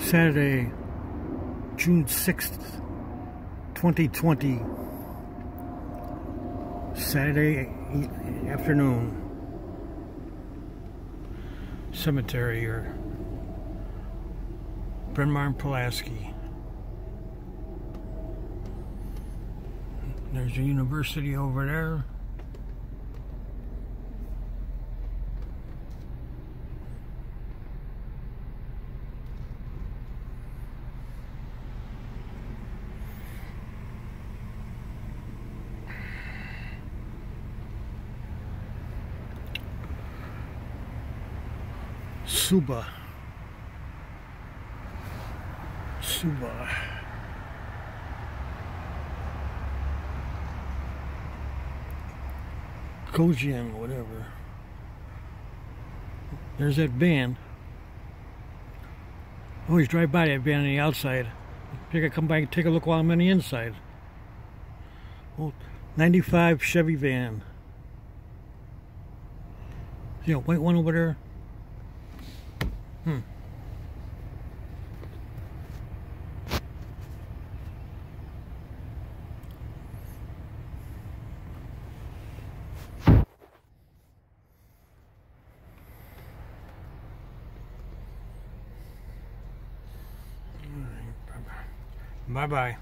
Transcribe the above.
Saturday, June 6th, 2020. Saturday afternoon. Cemetery or Bryn Mawr and Pulaski. There's a university over there. Suba. Suba. Kojin, whatever. There's that van. Always oh, drive by that van on the outside. Take a come by and take a look while I'm on the inside. Old 95 Chevy van. See a white one over there? Hmm. Bye-bye.